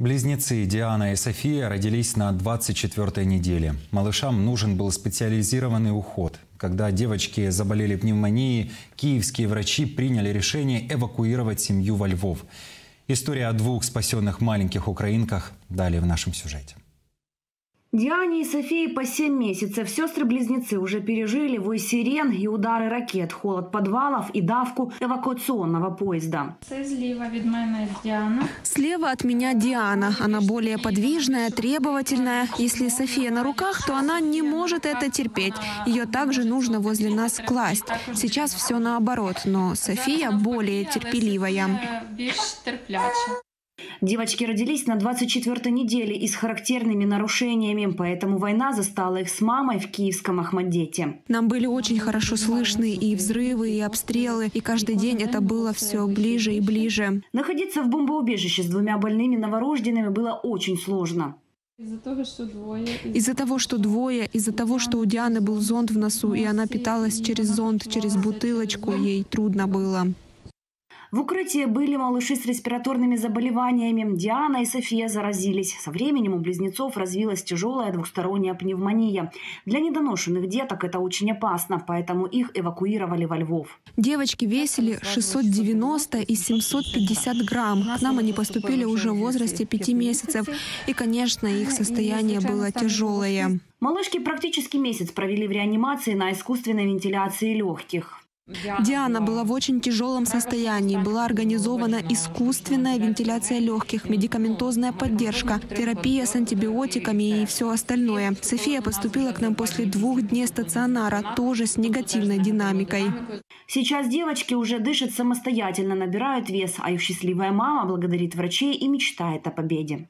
Близнецы Диана и София родились на 24-й неделе. Малышам нужен был специализированный уход. Когда девочки заболели пневмонией, киевские врачи приняли решение эвакуировать семью во Львов. История о двух спасенных маленьких украинках далее в нашем сюжете. Диане и Софии по 7 месяцев. Сестры-близнецы уже пережили вой сирен и удары ракет, холод подвалов и давку эвакуационного поезда. Слева от меня Диана. Слева от меня Диана. Она более подвижная, требовательная. Если София на руках, то она не может это терпеть. Ее также нужно возле нас класть. Сейчас все наоборот, но София более терпеливая. Девочки родились на 24-й неделе и с характерными нарушениями, поэтому война застала их с мамой в киевском Ахмадете. Нам были очень хорошо слышны и взрывы, и обстрелы, и каждый день это было все ближе и ближе. Находиться в бомбоубежище с двумя больными новорожденными было очень сложно. Из-за того, что двое. Из-за того, что двое, из-за того, что у Дианы был зонд в носу, и она питалась через зонд, через бутылочку, ей трудно было. В укрытии были малыши с респираторными заболеваниями. Диана и София заразились. Со временем у близнецов развилась тяжелая двухсторонняя пневмония. Для недоношенных деток это очень опасно, поэтому их эвакуировали во Львов. Девочки весили 690 и 750 грамм. К нам они поступили уже в возрасте 5 месяцев. И, конечно, их состояние было тяжелое. Малышки практически месяц провели в реанимации на искусственной вентиляции легких. Диана была в очень тяжелом состоянии. Была организована искусственная вентиляция легких, медикаментозная поддержка, терапия с антибиотиками и все остальное. София поступила к нам после двух дней стационара, тоже с негативной динамикой. Сейчас девочки уже дышат самостоятельно, набирают вес, а их счастливая мама благодарит врачей и мечтает о победе.